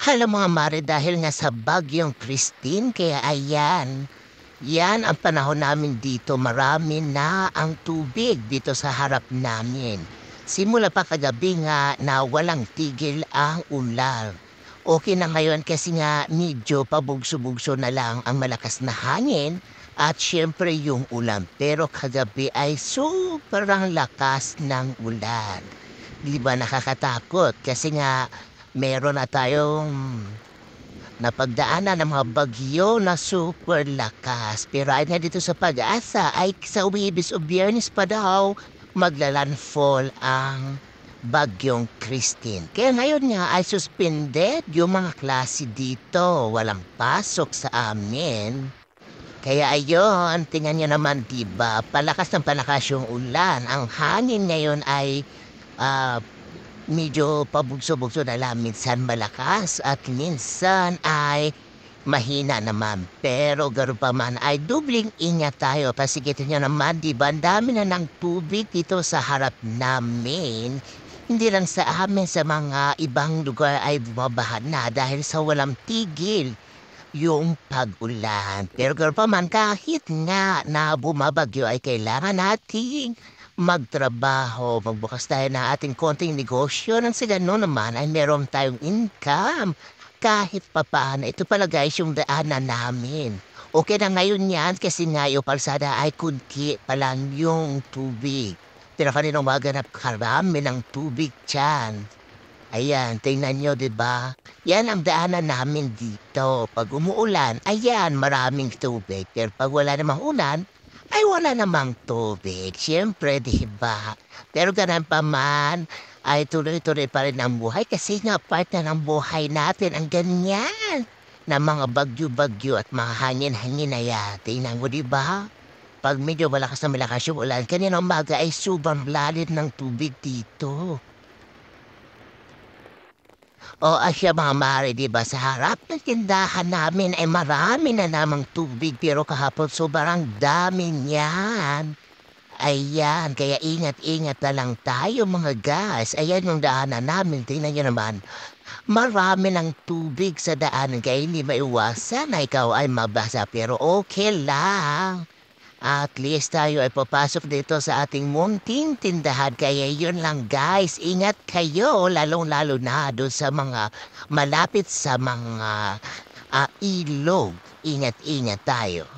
Alam mga mare dahil nga sa bagyong Christine kaya ayan. Yan ang panahon namin dito. Marami na ang tubig dito sa harap namin. Simula pa kagabi nga na walang tigil ang ulan. Okay na ngayon kasi nga medyo pabugso-bugso na lang ang malakas na hangin at syempre yung ulan. Pero kagabi ay sobrang lakas ng ulan. Di ba nakakatakot? Kasi nga meron na tayong napagdaanan ng mga bagyo na super lakas. Pero ay nga dito sa pag-asa ay sa Uwibis o Biyernes pa daw maglalandfall ang bagyong Christine. Kaya ngayon nga ay suspended yung mga klase dito. Walang pasok sa amin. Kaya ayon, tingnan nyo naman diba, palakas ng palakas yung ulan. Ang hangin ngayon ay ah, medyo pabugso-bugso na lang. Minsan malakas at minsan ay mahina naman. Pero gano'n pa man ay dubling ingat tayo. Kasi kita nyo naman, di ba, ang dami na ng tubig dito sa harap namin. Hindi lang sa amin, sa mga ibang lugar ay bumabaha na dahil sa walang tigil yung pag-ulan. Pero gano'n pa man, kahit nga na bumabagyo ay kailangan nating magtrabaho, magbukas tayo ng ating konting negosyo nang sa gano'n naman ay meron tayong income. Kahit papaano, ito pala guys yung daanan namin. Okay na ngayon yan kasi nga yung palsada ay kunti pa lang yung tubig. Pero kanina maganap karami ng tubig dyan. Ayan, tingnan nyo, ba? Yan ang daanan namin dito. Pag umuulan, ayan, maraming tubig. Pero pag wala namang ulan, ay wala namang tubig. Siyempre, di ba? Pero ganun pa man, ay tuloy-tuloy pa rin ang buhay kasi nga part na ng buhay natin ang ganyan na mga bagyo-bagyo at mga hangin-hangin na yan. Tingnan mo, di ba? Pag medyo malakas na malakas yung ulan, kanina umaga ay subang lalim ng tubig dito. O asya mga mare, di ba, sa harap ng tindahan namin ay marami na namang tubig pero kahapon sobrang dami niyan. Ayan, kaya ingat-ingat na lang tayo mga guys. Ayan yung daanan namin, tingnan nyo naman. Marami ng tubig sa daanan kaya hindi maiwasan na ikaw ay mabasa pero okay lang. At least tayo ay papasok dito sa ating munting tindahan. Kaya yun lang guys, ingat kayo lalong-lalo na doon sa mga malapit sa mga ah, ilog. Ingat-ingat tayo.